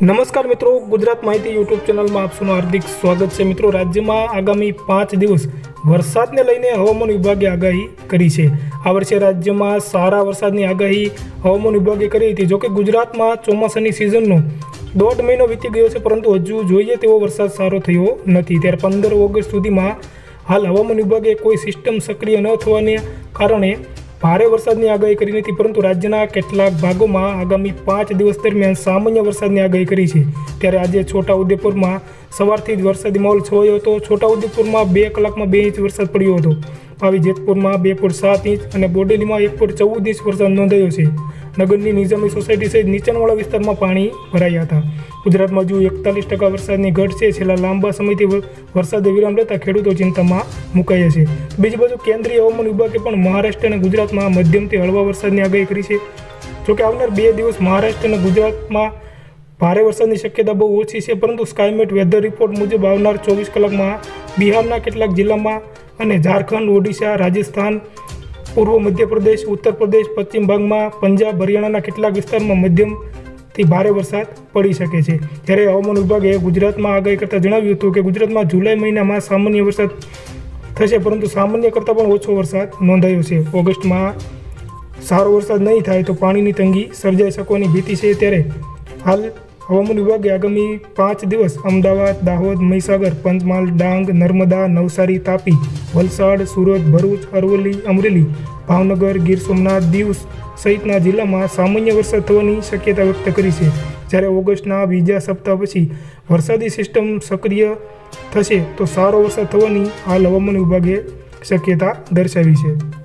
નમસ્કાર મિત્રો, ગુજરાત માહિતી યુટ્યુબ ચેનલમાં આપસુનું હાર્દિક સ્વાગત છે. મિત્રો, રાજ્યમાં આગામી પાંચ દિવસ વરસાદને લઈને હવામાન વિભાગે આગાહી કરી છે. આ વર્ષે રાજ્યમાં સારા વરસાદની આગાહી હવામાન વિભાગે કરી હતી. જોકે ગુજરાતમાં ચોમાસાની સિઝનનો દોઢ મહિનો વીતી ગયો છે, પરંતુ હજુ જોઈએ તેવો વરસાદ સારો થયો નથી. ત્યારે પંદર ઓગસ્ટ સુધીમાં હાલ હવામાન વિભાગે કોઈ સિસ્ટમ સક્રિય ન થવાને કારણે ભારે વરસાદની આગાહી કરી નથી, પરંતુ રાજ્યના કેટલાક ભાગોમાં આગામી પાંચ દિવસ દરમિયાન સામાન્ય વરસાદની આગાહી કરી છે. ત્યારે આજે છોટાઉદેપુરમાં સવારથી જ વરસાદી માહોલ છવાયો હતો. છોટાઉદેપુરમાં બે કલાકમાં બે ઇંચ વરસાદ પડ્યો હતો. આવી જેતપુરમાં બે પોઈન્ટ સાત ઇંચ અને બોડેલીમાં એક પોઈન્ટ ચૌદ ઇંચ વરસાદ નોંધાયો છે. નગરની નિઝામી સોસાયટી સહિત નીચાણવાળા વિસ્તારમાં પાણી ભરાયા હતા. ગુજરાતમાં હજુ એકતાલીસ ટકા વરસાદની ઘટ છે. છેલ્લા લાંબા સમયથી વરસાદે વિરામ લેતા ખેડૂતો ચિંતામાં મુકાયા છે. બીજી બાજુ કેન્દ્રીય હવામાન વિભાગે પણ મહારાષ્ટ્ર અને ગુજરાતમાં મધ્યમથી હળવા વરસાદની આગાહી કરી છે. જોકે આવનાર બે દિવસ મહારાષ્ટ્ર અને ગુજરાતમાં ભારે વરસાદની શક્યતા બહુ ઓછી છે, પરંતુ સ્કાયમેટ વેધર રિપોર્ટ મુજબ આવનાર ચોવીસ કલાકમાં બિહારના કેટલાક જિલ્લામાં અને ઝારખંડ, ઓડિશા, રાજસ્થાન, પૂર્વ મધ્યપ્રદેશ ઉત્તર પ્રદેશ પશ્ચિમ ભાગમાં પંજાબ, હરિયાણાના કેટલાક વિસ્તારમાં મધ્યમથી ભારે વરસાદ પડી શકે છે. જ્યારે હવામાન વિભાગે ગુજરાતમાં આગાહી કરતાં જણાવ્યું હતું કે ગુજરાતમાં જુલાઈ મહિનામાં સામાન્ય વરસાદ થશે, પરંતુ સામાન્ય કરતાં પણ ઓછો વરસાદ નોંધાયો છે. ઓગસ્ટમાં સારો વરસાદ નહીં થાય તો પાણીની તંગી સર્જાઈ શકવાની ભીતિ છે. ત્યારે હાલ હવામાન વિભાગે આગામી પાંચ દિવસ અમદાવાદ, દાહોદ, મહીસાગર, પંચમહાલ, ડાંગ, નર્મદા, નવસારી, તાપી, વલસાડ, સુરત, ભરૂચ, અરવલ્લી, અમરેલી, ભાવનગર, ગીર સોમનાથ, દીવ સહિતના જિલ્લામાં સામાન્ય વરસાદ થવાની શક્યતા વ્યક્ત કરી છે. જ્યારે ઓગસ્ટના બીજા સપ્તાહ પછી વરસાદી સિસ્ટમ સક્રિય થશે તો સારો વરસાદ થવાની હાલ હવામાન વિભાગે શક્યતા દર્શાવી છે.